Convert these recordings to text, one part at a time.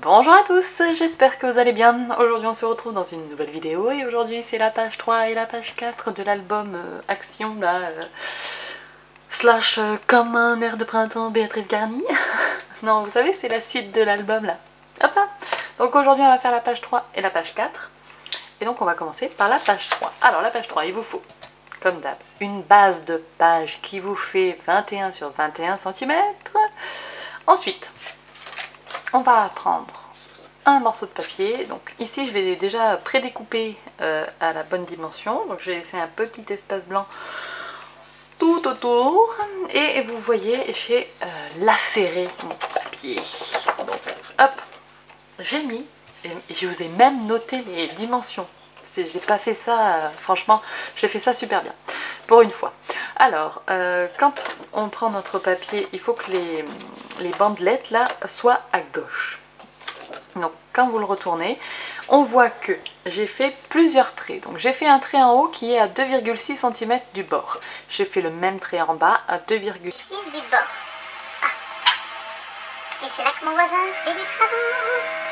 Bonjour à tous, j'espère que vous allez bien. Aujourd'hui on se retrouve dans une nouvelle vidéo et aujourd'hui c'est la page 3 et la page 4 de l'album euh, Action là, euh, slash euh, comme un air de printemps Béatrice Garni. non vous savez c'est la suite de l'album là. Hop là Donc aujourd'hui on va faire la page 3 et la page 4 et donc on va commencer par la page 3. Alors la page 3 il vous faut comme d'hab une base de page qui vous fait 21 sur 21 cm. Ensuite on va prendre un morceau de papier. Donc ici je l'ai déjà prédécoupé euh, à la bonne dimension. Donc j'ai laissé un petit espace blanc tout autour. Et vous voyez, j'ai euh, lacéré mon papier. Hop, j'ai mis, je vous ai même noté les dimensions. J'ai pas fait ça, euh, franchement, j'ai fait ça super bien, pour une fois. Alors, quand on prend notre papier, il faut que les, les bandelettes là soient à gauche. Donc quand vous le retournez, on voit que j'ai fait plusieurs traits. Donc j'ai fait un trait en haut qui est à 2,6 cm du bord. J'ai fait le même trait en bas à 2,6 du bord. Ah. Et c'est là que mon voisin fait des travaux.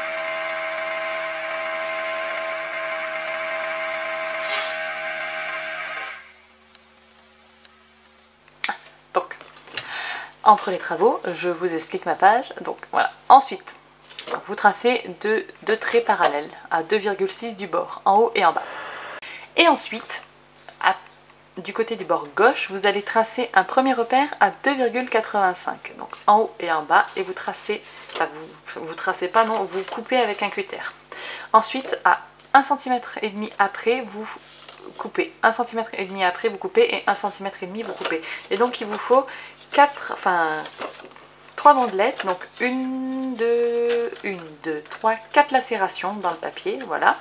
Entre les travaux, je vous explique ma page. Donc voilà. Ensuite, vous tracez deux, traits parallèles à 2,6 du bord, en haut et en bas. Et ensuite, du côté du bord gauche, vous allez tracer un premier repère à 2,85. Donc en haut et en bas, et vous tracez, vous, vous tracez pas, non, vous coupez avec un cutter. Ensuite, à 1 cm et demi après, vous coupez. 1 cm et demi après, vous coupez, et 1 cm et demi, vous coupez. Et donc il vous faut 4, enfin 3 bandelettes, donc une, deux, une, deux, trois, quatre lacérations dans le papier, voilà.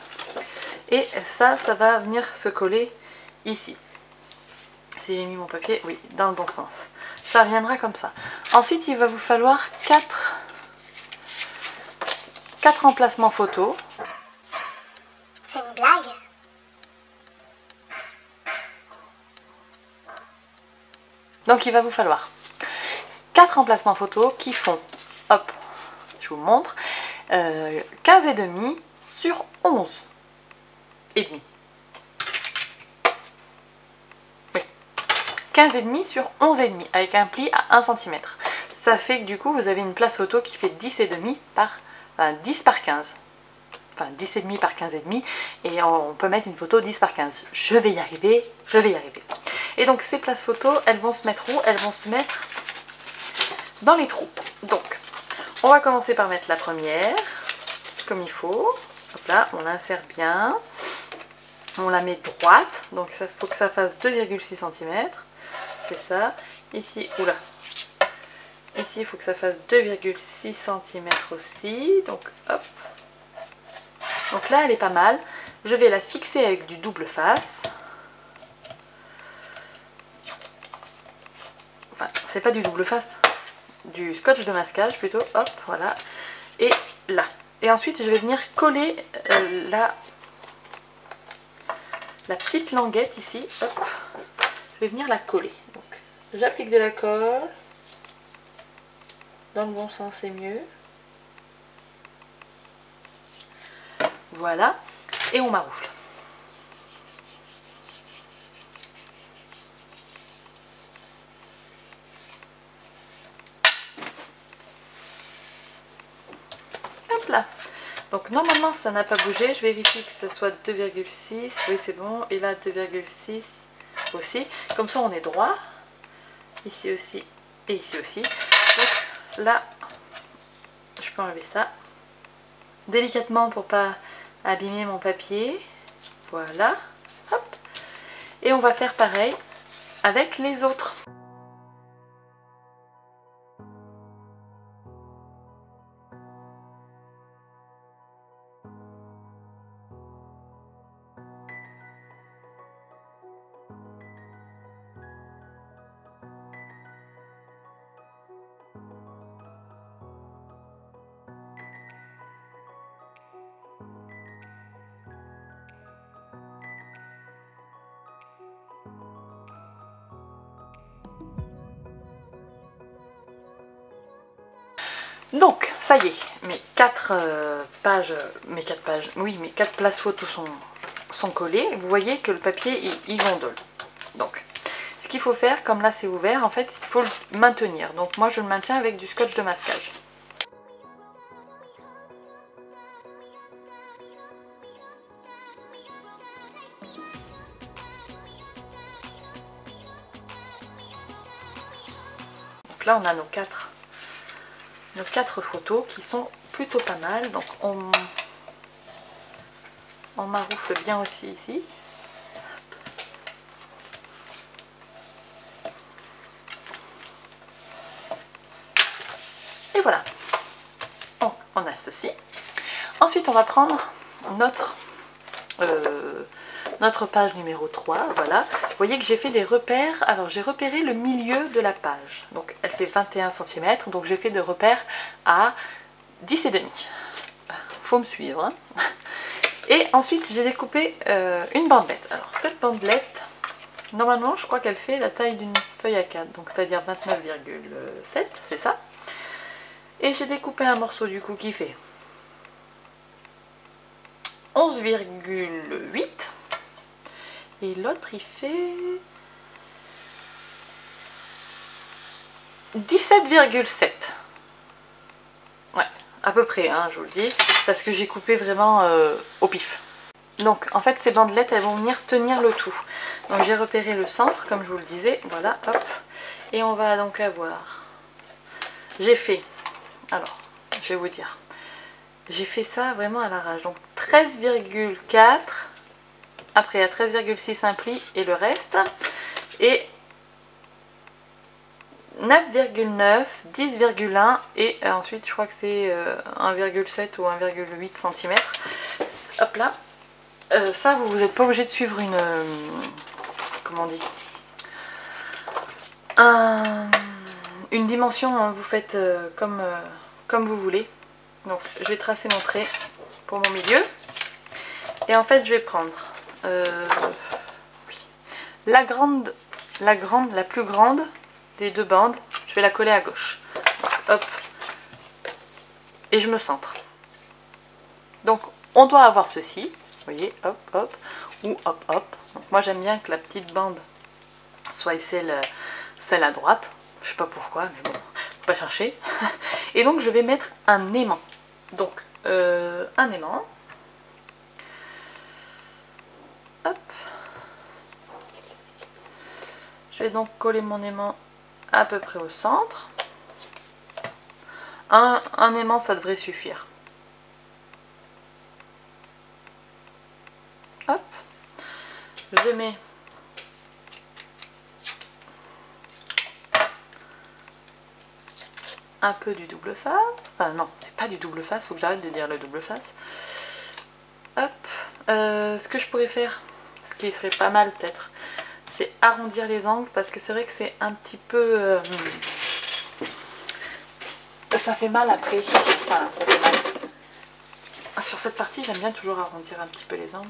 Et ça, ça va venir se coller ici. Si j'ai mis mon papier, oui, dans le bon sens. Ça viendra comme ça. Ensuite, il va vous falloir 4, 4 emplacements photos. C'est une blague Donc il va vous falloir 4 emplacements photos qui font, hop, je vous montre, euh, 15 et demi sur 11 et demi. 15 et demi sur 11 et demi avec un pli à 1 cm. Ça fait que du coup vous avez une place photo qui fait 10 et demi par enfin, 10 par 15. Enfin 10 et demi par 15 et demi et on peut mettre une photo 10 par 15. Je vais y arriver, je vais y arriver. Et donc ces places photos, elles vont se mettre où? Elles vont se mettre les trous. Donc, on va commencer par mettre la première, comme il faut. Hop là, on l'insère bien. On la met droite, donc il faut que ça fasse 2,6 cm. C'est ça. Ici, oula. Ici, il faut que ça fasse 2,6 cm aussi. Donc, hop. Donc là, elle est pas mal. Je vais la fixer avec du double face. Enfin, c'est pas du double face scotch de masquage plutôt, hop, voilà, et là. Et ensuite, je vais venir coller euh, la, la petite languette ici, hop, je vais venir la coller. Donc, j'applique de la colle, dans le bon sens c'est mieux. Voilà, et on maroufle. Donc normalement ça n'a pas bougé, je vérifie que ce soit 2,6, oui c'est bon, et là 2,6 aussi, comme ça on est droit, ici aussi et ici aussi. Donc là, je peux enlever ça, délicatement pour pas abîmer mon papier, voilà, hop, et on va faire pareil avec les autres. Ça y est, mes quatre euh, pages, mes quatre pages, oui, mes quatre places photos sont, sont collées. Vous voyez que le papier, il, il gondole. Donc, ce qu'il faut faire, comme là c'est ouvert, en fait, il faut le maintenir. Donc moi, je le maintiens avec du scotch de masquage. Donc là, on a nos quatre, nos quatre photos qui sont plutôt pas mal. Donc on, on maroufle bien aussi ici. Et voilà. On a ceci. Ensuite, on va prendre notre, euh, notre page numéro 3. Voilà. Vous voyez que j'ai fait des repères. Alors, j'ai repéré le milieu de la page. Donc, elle fait 21 cm. Donc, j'ai fait des repères à 10 et demi. Faut me suivre. hein. Et ensuite, j'ai découpé euh, une bandelette. Alors, cette bandelette, normalement, je crois qu'elle fait la taille d'une feuille à 4. Donc, c'est-à-dire 29,7, c'est ça et j'ai découpé un morceau du coup qui fait 11,8 et l'autre il fait 17,7 ouais à peu près hein, je vous le dis parce que j'ai coupé vraiment euh, au pif donc en fait ces bandelettes elles vont venir tenir le tout donc j'ai repéré le centre comme je vous le disais voilà hop et on va donc avoir j'ai fait alors, je vais vous dire. J'ai fait ça vraiment à l'arrache. Donc 13,4. Après, a 13,6 un pli et le reste. Et 9,9, 10,1 et euh, ensuite je crois que c'est euh, 1,7 ou 1,8 cm. Hop là. Euh, ça, vous n'êtes pas obligé de suivre une... euh, comment on dit Un une dimension, hein, vous faites euh, comme, euh, comme vous voulez. Donc je vais tracer mon trait pour mon milieu. Et en fait je vais prendre euh, la grande, la grande, la plus grande des deux bandes. Je vais la coller à gauche. Hop. Et je me centre. Donc on doit avoir ceci. Vous voyez, hop, hop. Ou hop, hop. Donc moi j'aime bien que la petite bande soit celle, celle à droite. Je sais pas pourquoi, mais bon, faut pas chercher. Et donc je vais mettre un aimant. Donc euh, un aimant. Hop. Je vais donc coller mon aimant à peu près au centre. Un, aimant, ça devrait suffire. Hop. Je mets un peu du double face. Enfin non, c'est pas du double face, faut que j'arrête de dire le double face. Hop. Euh, ce que je pourrais faire, ce qui serait pas mal peut-être, c'est arrondir les angles parce que c'est vrai que c'est un petit peu... euh, ça fait mal après. Sur cette partie, j'aime bien toujours arrondir un petit peu les angles.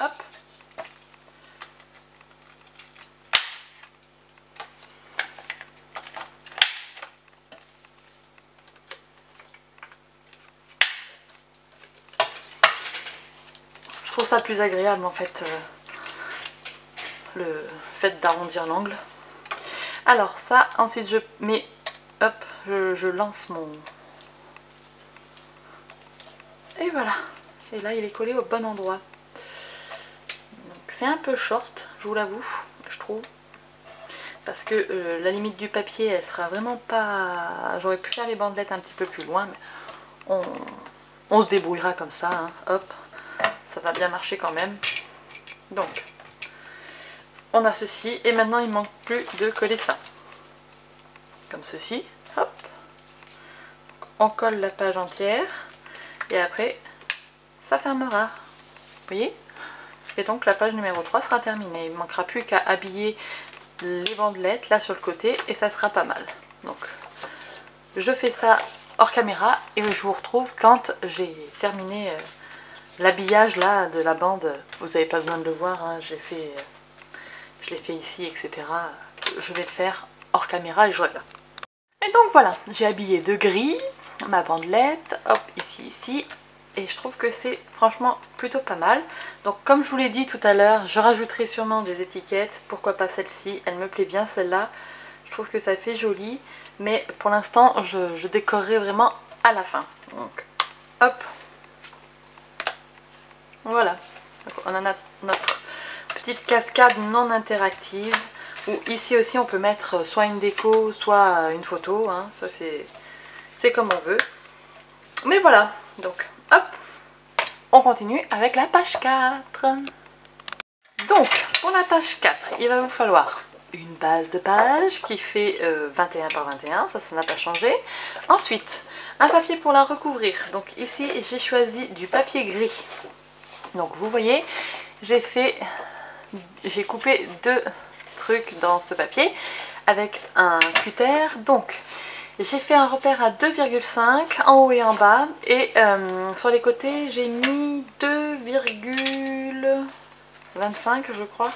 Hop. Je trouve ça plus agréable en fait, euh, le fait d'arrondir l'angle. Alors ça, ensuite je mets, hop, je, lance mon... Et voilà. Et là il est collé au bon endroit. Donc c'est un peu short, je vous l'avoue, je trouve. Parce que euh, la limite du papier, elle sera vraiment pas... J'aurais pu faire les bandelettes un petit peu plus loin, mais on, on se débrouillera comme ça, hein. hop ça va bien marcher quand même. Donc, on a ceci et maintenant il manque plus de coller ça. Comme ceci, hop. On colle la page entière et après ça fermera. Vous voyez? Et donc la page numéro 3 sera terminée. Il manquera plus qu'à habiller les bandelettes là sur le côté et ça sera pas mal. Donc je fais ça hors caméra et je vous retrouve quand j'ai terminé euh, l'habillage là de la bande, vous n'avez pas besoin de le voir, hein, j'ai fait, je l'ai fait ici, etc. Je vais le faire hors caméra et je reviens. Et donc voilà, j'ai habillé de gris ma bandelette, hop, ici, ici, et je trouve que c'est franchement plutôt pas mal. Donc comme je vous l'ai dit tout à l'heure, je rajouterai sûrement des étiquettes, pourquoi pas celle-ci, elle me plaît bien celle-là, je trouve que ça fait joli, mais pour l'instant je, je décorerai vraiment à la fin. Donc hop, voilà, Donc, on en a notre petite cascade non interactive, où ici aussi on peut mettre soit une déco, soit une photo, hein. ça c'est comme on veut. Mais voilà, donc hop, on continue avec la page 4. Donc, pour la page 4, il va vous falloir une base de page qui fait 21 euh, par 21, ça, ça n'a pas changé. Ensuite, un papier pour la recouvrir. Donc ici, j'ai choisi du papier gris. Donc vous voyez, j'ai fait, j'ai coupé deux trucs dans ce papier avec un cutter. Donc j'ai fait un repère à 2,5 en haut et en bas et euh, sur les côtés j'ai mis 2,25 je crois.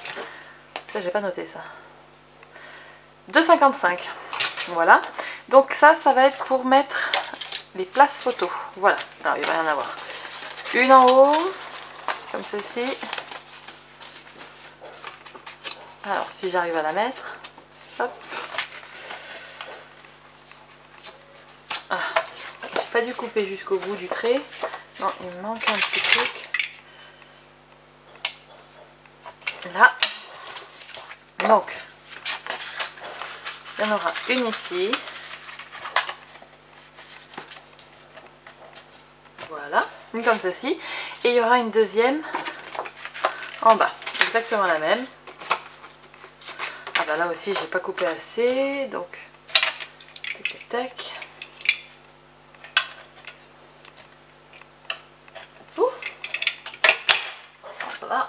Ça j'ai pas noté ça. 2,55 voilà. Donc ça, ça va être pour mettre les places photos. Voilà, alors il va y en avoir une en haut, comme ceci. Alors si j'arrive à la mettre, hop. Ah, j'ai pas dû couper jusqu'au bout du trait. Non, il me manque un petit truc. Là. Donc, il y en aura une ici. Voilà, une comme ceci. Et il y aura une deuxième en bas. Exactement la même. Ah bah là aussi j'ai pas coupé assez. Donc, tac tac tac. Là.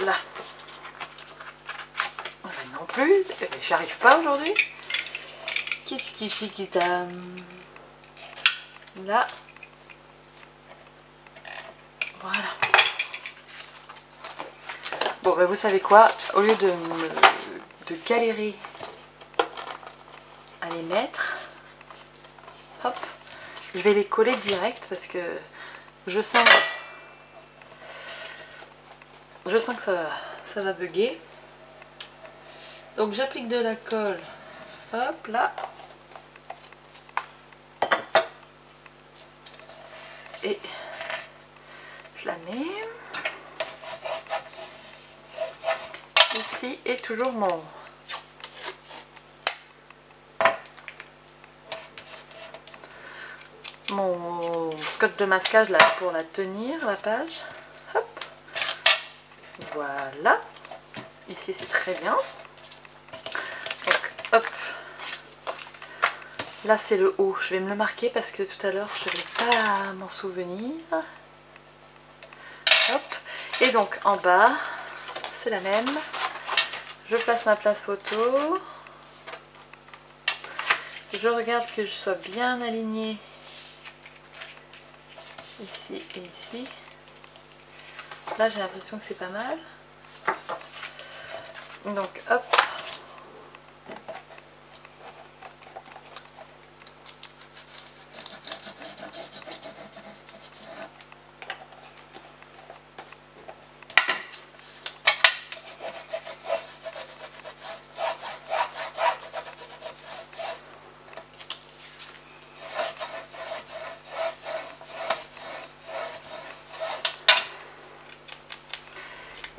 Là. non plus. Eh ben, j'arrive pas aujourd'hui. Qu'est-ce qui fait qui t'a... Là? Voilà. Bon, ben vous savez quoi? Au lieu de, de galérer à les mettre, hop, je vais les coller direct parce que je sens je sens que ça va, ça va bugger. Donc j'applique de la colle hop là. Et je la mets ici et toujours mon mon scotch de masquage là pour la tenir la page. Hop. Voilà. Ici c'est très bien. Donc hop. Là c'est le haut. Je vais me le marquer parce que tout à l'heure je vais pas m'en souvenir. Hop. Et donc en bas c'est la même. Je place ma place photo. Je regarde que je sois bien alignée ici et ici. Là j'ai l'impression que c'est pas mal. Donc hop,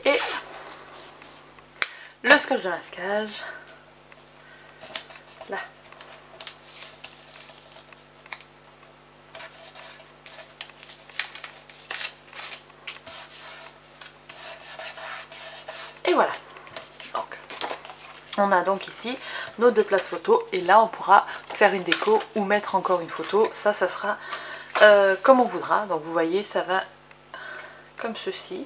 et de masquage là. Et voilà. Donc on a donc ici nos deux places photo et là on pourra faire une déco ou mettre encore une photo. Ça ça sera euh, comme on voudra. Donc vous voyez ça va comme ceci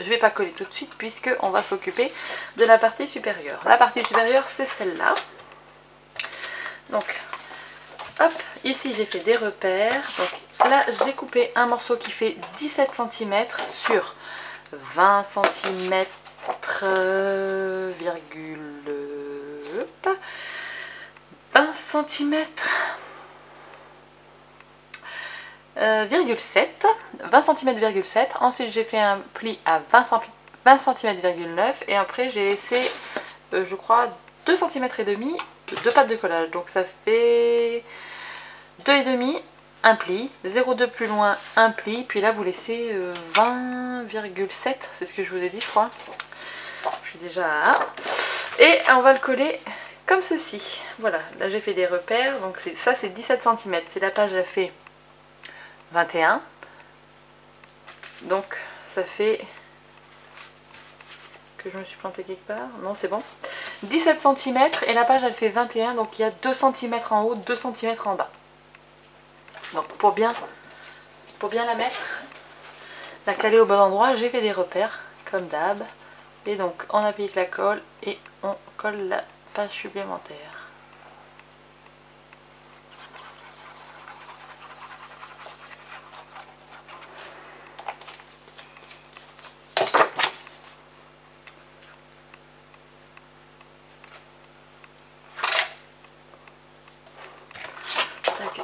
je vais pas coller tout de suite puisque on va s'occuper de la partie supérieure. La partie supérieure c'est celle-là. Donc hop, ici j'ai fait des repères. Donc là j'ai coupé un morceau qui fait 17 cm sur 20 cm euh, 20 cm 7 20 cm 7 ensuite j'ai fait un pli à 20 cm 20 cm 9 et après j'ai laissé euh, je crois 2 cm et demi de pâte de collage. Donc ça fait 2 et demi un pli. 0,2 plus loin un pli. Puis là vous laissez 20,7 euh, c'est ce que je vous ai dit je crois. Je suis déjà à et on va le coller comme ceci. Voilà. Là j'ai fait des repères. Donc ça c'est 17 cm si la page a fait 21 donc ça fait que je me suis plantée quelque part. Non c'est bon. 17 cm et la page elle fait 21 donc il y a 2 cm en haut 2 cm en bas. Donc pour bien pour bien la mettre la caler au bon endroit j'ai fait des repères comme d'hab. Et donc on applique la colle et on colle la page supplémentaire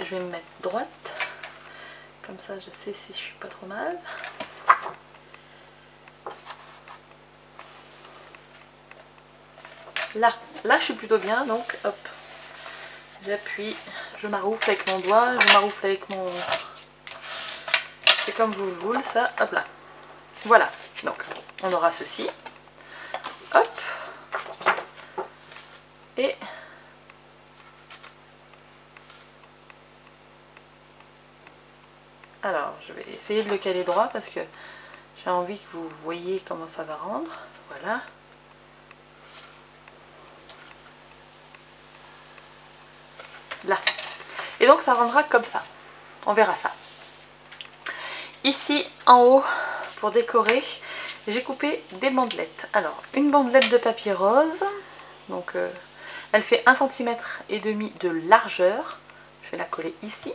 je vais me mettre droite. Comme ça, je sais si je suis pas trop mal. Là, là je suis plutôt bien, donc hop, j'appuie, je maroufle avec mon doigt, je maroufle avec mon... C'est comme vous voulez ça, hop là. Voilà, donc on aura ceci. Hop. Et Alors, je vais essayer de le caler droit parce que j'ai envie que vous voyez comment ça va rendre. Voilà. Là. Et donc ça rendra comme ça. On verra ça. Ici, en haut, pour décorer, j'ai coupé des bandelettes. Alors, une bandelette de papier rose. Donc, euh, elle fait 1 cm de largeur. Je vais la coller ici.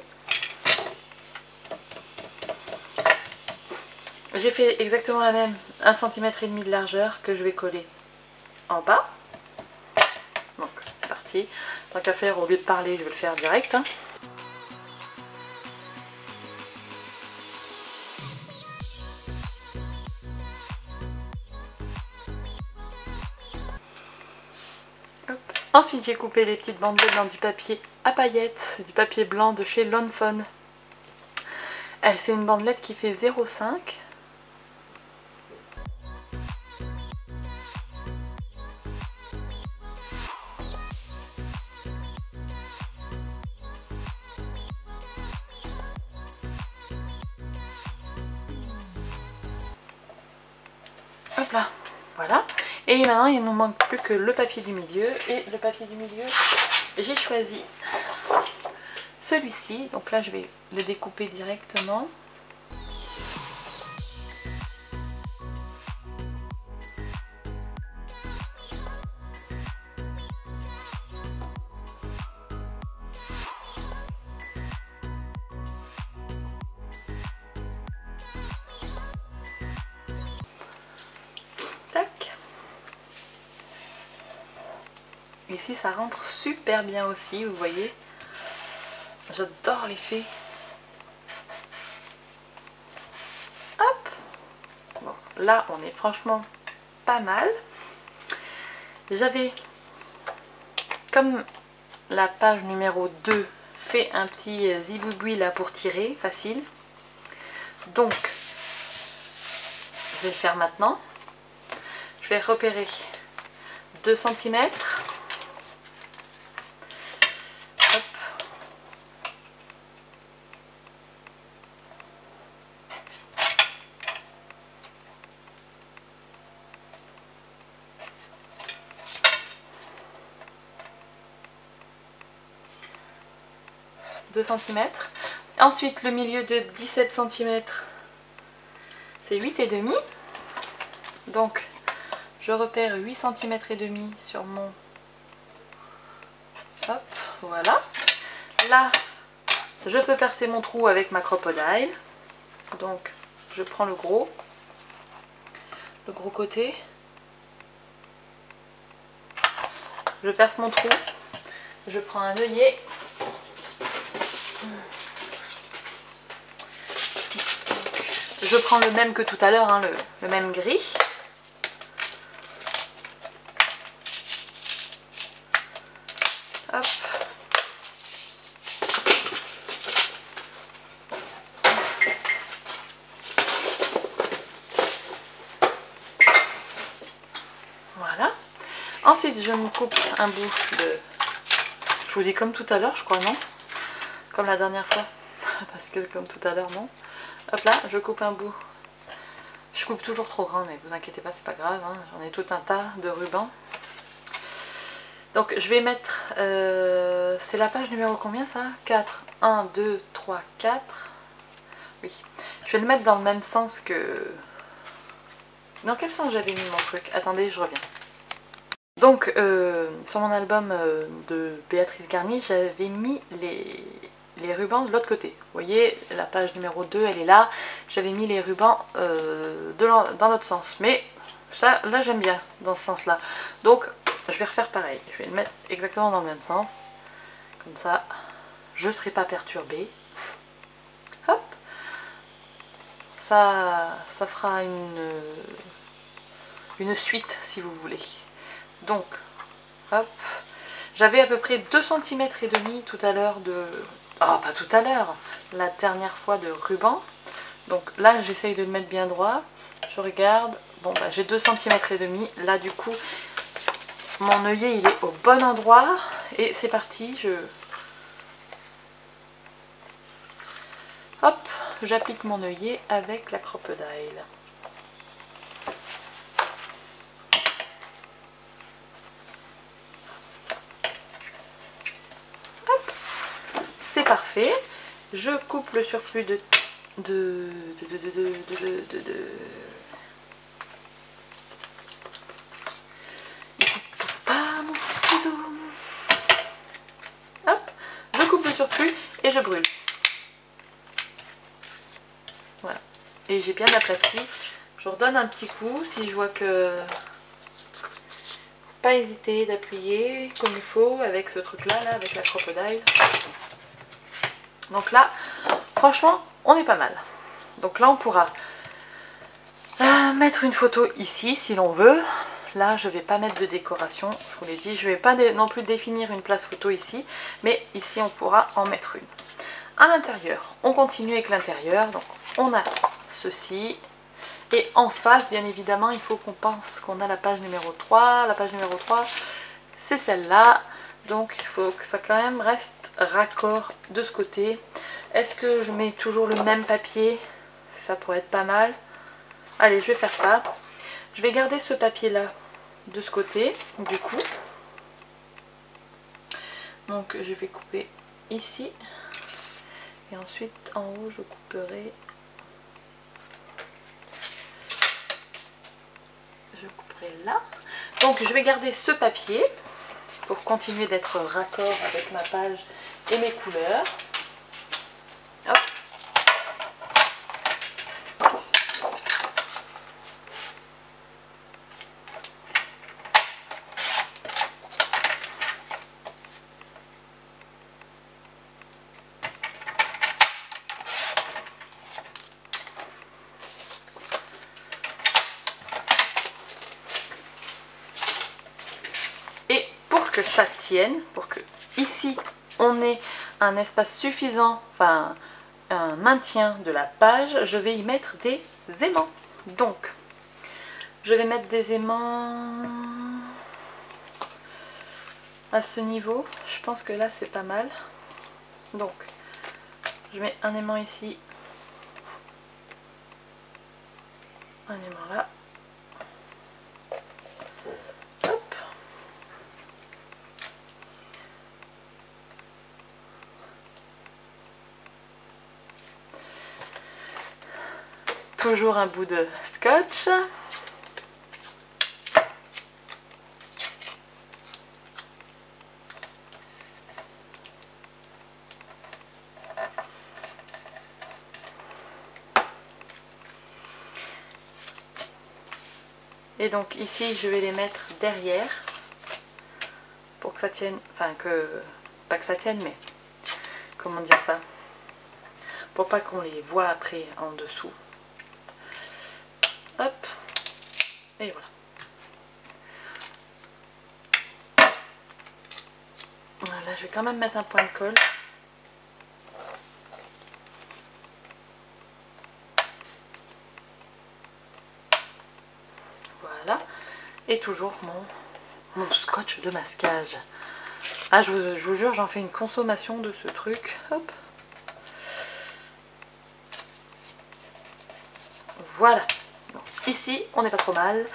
J'ai fait exactement la même, 1 cm de largeur que je vais coller en bas. Donc c'est parti. Tant qu'à faire, au lieu de parler, je vais le faire direct. Hein. Ensuite, j'ai coupé les petites bandelettes dans du papier à paillettes. C'est du papier blanc de chez Lonfon. Eh, c'est une bandelette qui fait 0,5 Voilà. Et maintenant il ne nous manque plus que le papier du milieu. Et le papier du milieu, j'ai choisi celui-ci. Donc là je vais le découper directement. Super bien aussi, vous voyez. J'adore l'effet. Hop Là on est franchement pas mal. J'avais, comme la page numéro 2 fait un petit ziboui là pour tirer, facile. Donc, je vais le faire maintenant. Je vais repérer 2 cm 2 cm. Ensuite, le milieu de 17 cm, c'est 8 et demi. Donc, je repère 8 cm et demi sur mon... Hop, voilà. Là, je peux percer mon trou avec ma crocodile. Donc, je prends le gros, le gros côté. je perce mon trou, je prends un œillet. Je prends le même que tout à l'heure, hein, le, même gris. Voilà. Ensuite, je me coupe un bout de... Je vous dis comme tout à l'heure, je crois, non? Comme la dernière fois. Parce que comme tout à l'heure, non? Hop là, je coupe un bout. Je coupe toujours trop grand, mais vous inquiétez pas, c'est pas grave. hein. J'en ai tout un tas de rubans. Donc je vais mettre... euh, c'est la page numéro combien ça? 4. 1, 2, 3, 4. Oui. Je vais le mettre dans le même sens que... Dans quel sens j'avais mis mon truc? Attendez, je reviens. Donc, euh, sur mon album euh, de Béatrice Garnier, j'avais mis les, les rubans de l'autre côté. Vous voyez, la page numéro 2, elle est là. J'avais mis les rubans euh, dans l'autre sens. Mais ça, là, j'aime bien dans ce sens-là. Donc, je vais refaire pareil. Je vais le mettre exactement dans le même sens. Comme ça, je ne serai pas perturbée. Hop. Ça, ça fera une, une suite, si vous voulez. Donc, hop. J'avais à peu près 2 cm et demi tout à l'heure de... Ah, pas tout à l'heure, la dernière fois de ruban. Donc là, j'essaye de le mettre bien droit. Je regarde. Bon, bah, j'ai 2 cm et demi. Là, du coup, mon œillet, il est au bon endroit. Et c'est parti, je... Hop, j'applique mon œillet avec la crocodile. C'est parfait. Je coupe le surplus de... de... de... de... et je brûle. Voilà. Et j'ai bien aplati. Je redonne un petit coup si je vois que... Pas hésiter d'appuyer comme il faut avec ce truc là, là avec la crocodile. Donc là, franchement, on est pas mal. Donc là, on pourra euh, mettre une photo ici si l'on veut. Là, je vais pas mettre de décoration, je vous l'ai dit. Je vais pas non plus définir une place photo ici, mais ici, on pourra en mettre une. À l'intérieur, on continue avec l'intérieur. Donc, on a ceci. Et en face, bien évidemment, il faut qu'on pense qu'on a la page numéro 3. La page numéro 3, c'est celle-là. Donc, il faut que ça quand même reste raccord de ce côté. Est-ce que je mets toujours le même papier? Ça pourrait être pas mal. Allez, je vais faire ça. Je vais garder ce papier-là de ce côté, du coup. Donc, je vais couper ici. Et ensuite, en haut, je couperai... Je couperai là. Donc, je vais garder ce papier pour continuer d'être raccord avec ma page et mes couleurs. Et pour que ça tienne, pour que ici on un espace suffisant, enfin un maintien de la page, je vais y mettre des aimants. Donc, je vais mettre des aimants à ce niveau. Je pense que là c'est pas mal. Donc, je mets un aimant ici, un aimant là. Toujours un bout de scotch. Et donc ici je vais les mettre derrière. pour que ça tienne, enfin que, pas que ça tienne, mais comment dire ça? Pour pas qu'on les voit après en dessous. Hop, et voilà. Là, je vais quand même mettre un point de colle. Voilà. Et toujours mon, scotch de masquage. Ah, je vous, jure, j'en fais une consommation de ce truc. Hop. Voilà. ici, on n'est pas trop mal.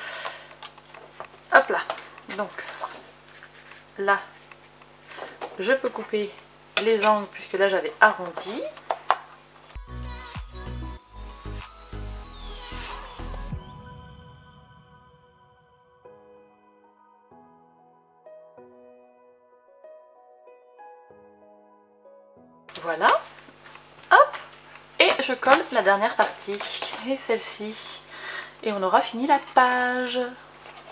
Hop là. Donc, là, je peux couper les angles puisque là j'avais arrondi. Voilà. Hop. Et je colle la dernière partie. Et celle-ci. Et on aura fini la page.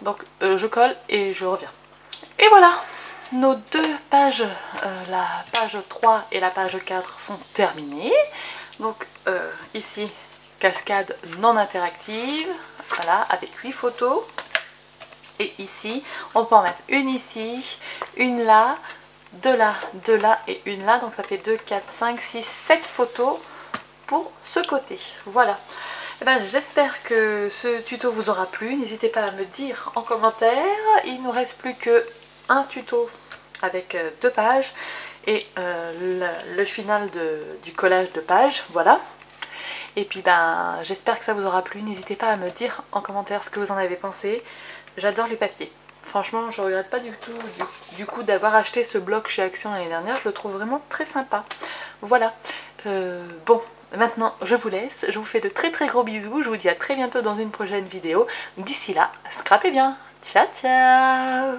Donc euh, je colle et je reviens. Et voilà nos deux pages, euh, la page 3 et la page 4 sont terminées. Donc euh, ici, cascade non interactive, voilà, avec 8 photos. Et ici, on peut en mettre une ici, une là, deux là, deux là et une là. Donc ça fait 2, 4, 5, 6, 7 photos pour ce côté. Voilà. Eh ben, J'espère que ce tuto vous aura plu. N'hésitez pas à me dire en commentaire. Il ne nous reste plus que un tuto avec euh, deux pages et euh, le, final du collage de pages, voilà. Et puis ben j'espère que ça vous aura plu, n'hésitez pas à me dire en commentaire ce que vous en avez pensé. J'adore les papiers. Franchement, je regrette pas du tout du, coup d'avoir acheté ce bloc chez Action l'année dernière. Je le trouve vraiment très sympa. Voilà. Euh, bon, maintenant je vous laisse. Je vous fais de très très gros bisous. Je vous dis à très bientôt dans une prochaine vidéo. D'ici là, scrapez bien. Ciao ciao